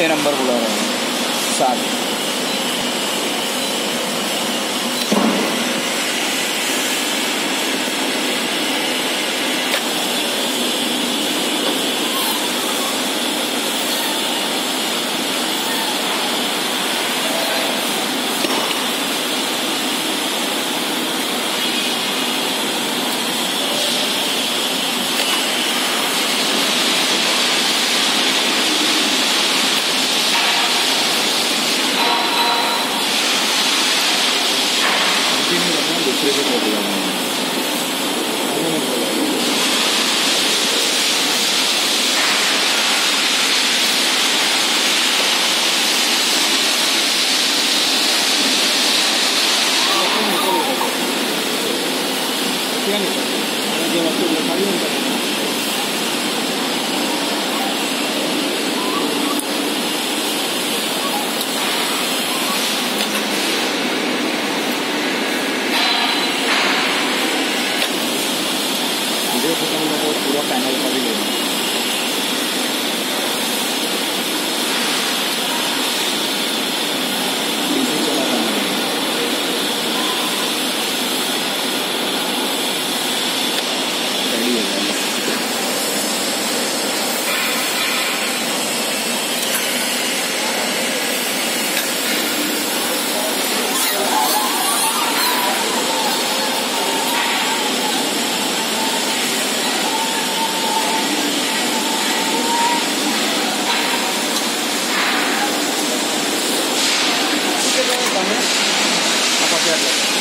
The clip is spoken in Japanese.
छः नंबर बुला रहे हैं। सात। することだと思います。諦めた。あるんだ。पूरा पैनल का भी लेना है né? Rapaziada.